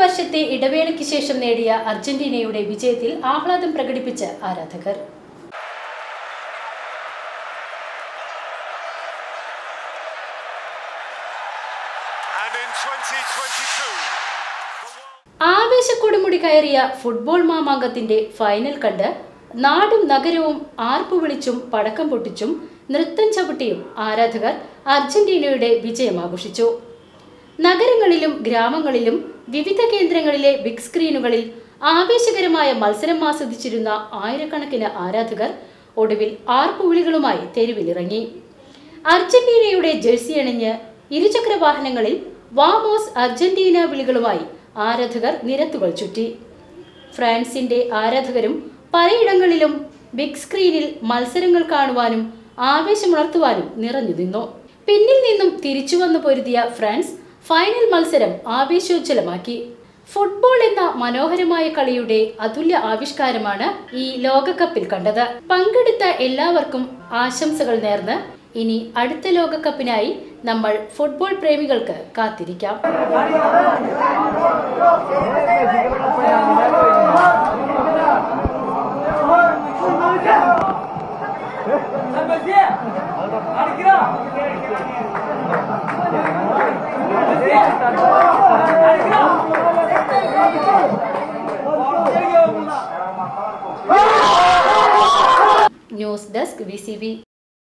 വർഷത്തെ ഇടവേളയ്ക്ക് ശേഷം നേടിയ അർജന്റീനയുടെ വിജയത്തിൽ ആഹ്ലാദം പ്രകടിപ്പിച്ച ആരാധകർ. And in 2022, ആവേശക്കൊടുമുടി കയറിയ ഫുട്ബോൾ മാമാങ്കത്തിന്റെ ഫൈനൽ കണ്ട് നാടും നഗരവും ആർപ്പു വിളിച്ചും പടക്കം പൊട്ടിച്ചും നൃത്തം ചവിട്ടിയും ആരാധകർ അർജന്റീനയുടെ വിജയം ആഘോഷിച്ചു. നഗരങ്ങളിലും ഗ്രാമങ്ങളിലും വിവിധ കേന്ദ്രങ്ങളിലെ ബിഗ് സ്ക്രീനുകളിൽ ആവേശകരമായ മത്സരം ആസ്വദിച്ചിരുന്ന ആയിരക്കണക്കിന് ആരാധകർ ഒടുവിൽ ആർപ്പുവിളികളുമായി തെരുവിലിറങ്ങി. അർജന്റീനയുടെ ജേഴ്സി അണിഞ്ഞ് ഇരുചക്ര വാഹനങ്ങളിൽ വാമോസ് അർജന്റീന വിളികളുമായി ആരാധകർ നിരത്തുകൾ ചുറ്റി. ഫ്രാൻസിന്റെ ആരാധകരും പലയിടങ്ങളിലും ബിഗ് സ്ക്രീനിൽ മത്സരങ്ങൾ കാണുവാനും ആവേശമുണർത്തുവാനും നിറഞ്ഞു നിന്നു. പിന്നിൽ നിന്നും തിരിച്ചു വന്നു പൊരുതിയ ഫ്രാൻസ് ഫൈനൽ മത്സരം ആവേശോജ്വലമാക്കി ഫുട്ബോൾ എന്ന മനോഹരമായ കളിയുടെ അതുല്യ ആവിഷ്കാരമാണ് ഈ ലോകകപ്പിൽ കണ്ടത്. പങ്കെടുത്ത എല്ലാവർക്കും ആശംസകൾ നേർന്ന് ഇനി അടുത്ത ലോകകപ്പിനായി നമ്മൾ ഫുട്ബോൾ പ്രേമികൾക്ക് കാത്തിരിക്കാം. News desk V